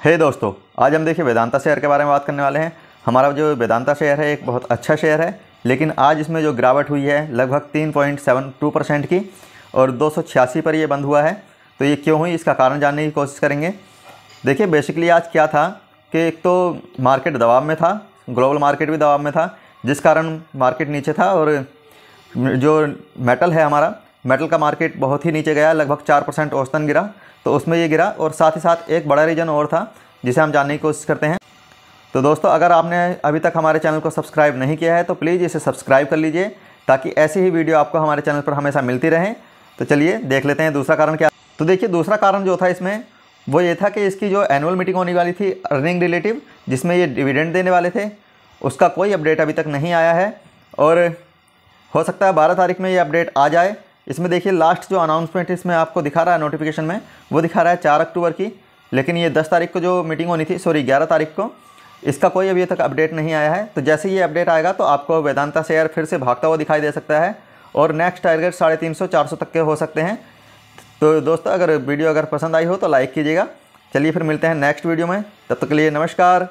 हे hey दोस्तों, आज हम देखिए वेदांता शेयर के बारे में बात करने वाले हैं। हमारा जो वेदांता शेयर है, एक बहुत अच्छा शेयर है, लेकिन आज इसमें जो गिरावट हुई है, लगभग तीन पॉइंट सेवन टू परसेंट की, और दो सौ छियासी पर ये बंद हुआ है। तो ये क्यों हुई, इसका कारण जानने की कोशिश करेंगे। देखिए बेसिकली आज क्या था कि एक तो मार्केट दबाव में था ग्लोबल मार्केट भी दबाव में था, जिस कारण मार्केट नीचे था, और जो मेटल है हमारा मेटल का मार्केट बहुत ही नीचे गया, लगभग चार परसेंट औसतन गिरा। तो उसमें ये गिरा और साथ ही साथ एक बड़ा रीजन और था, जिसे हम जानने की कोशिश करते हैं। तो दोस्तों, अगर आपने अभी तक हमारे चैनल को सब्सक्राइब नहीं किया है तो प्लीज़ इसे सब्सक्राइब कर लीजिए, ताकि ऐसी ही वीडियो आपको हमारे चैनल पर हमेशा मिलती रहे। तो चलिए, देख लेते हैं दूसरा कारण क्या। तो देखिए, दूसरा कारण जो था इसमें, वो ये था कि इसकी जो एनुअल मीटिंग होने वाली थी अर्निंग रिलेटिव जिसमें ये डिविडेंड देने वाले थे, उसका कोई अपडेट अभी तक नहीं आया है। और हो सकता है बारह तारीख में ये अपडेट आ जाए इसमें देखिए लास्ट जो अनाउंसमेंट इसमें आपको दिखा रहा है नोटिफिकेशन में, वो दिखा रहा है चार अक्टूबर की, लेकिन ये दस तारीख को जो मीटिंग होनी थी सॉरी ग्यारह तारीख को, इसका कोई अभी तक अपडेट नहीं आया है। तो जैसे ही ये अपडेट आएगा तो आपको वेदांता शेयर फिर से भागता हुआ दिखाई दे सकता है, और नेक्स्ट टारगेट साढ़े तीन सौ, चार सौ तक के हो सकते हैं। तो दोस्तों, अगर वीडियो अगर पसंद आई हो तो लाइक कीजिएगा। चलिए फिर मिलते हैं नेक्स्ट वीडियो में, तब तक के लिए नमस्कार।